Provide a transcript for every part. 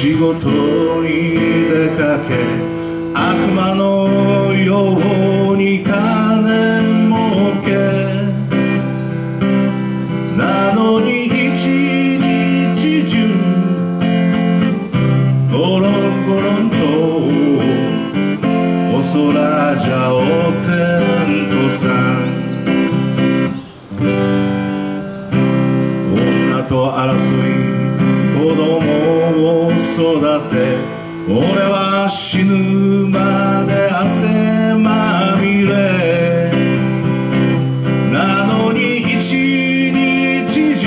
仕事に出かけ悪魔のように金儲け。なのに一日中ゴロンゴロンとお空じゃお天道さん。女と争い供を育て俺は死ぬまで汗まみれ。なのに一日中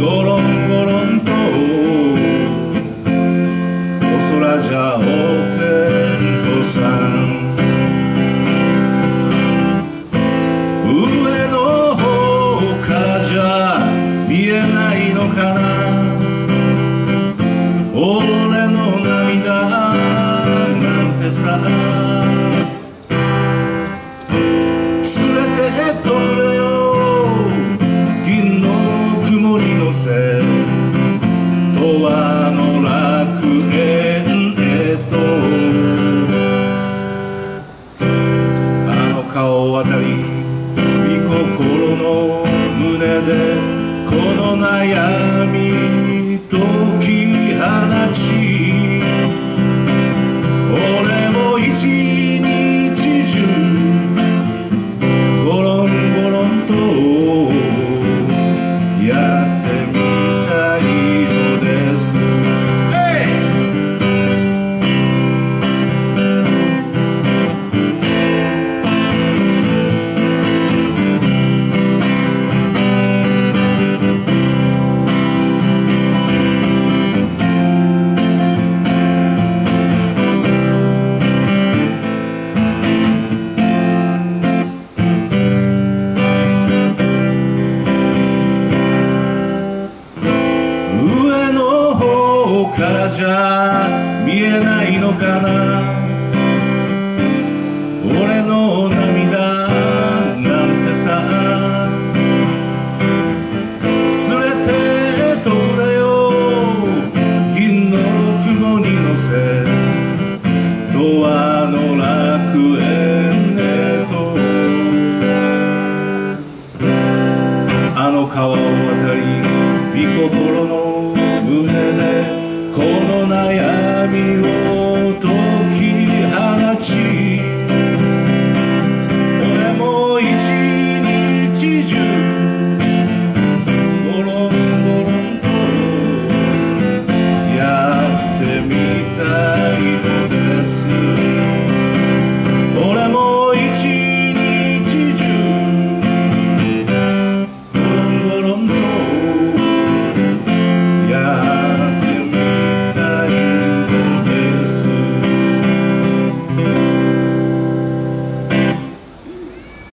ゴロンゴロンとお空じゃお天道さん。俺の涙なんてさ連れてとれよ銀の雲に乗せ永遠の楽園へとあの川を渡り悩み解き放ち。じゃ見えないのかな you.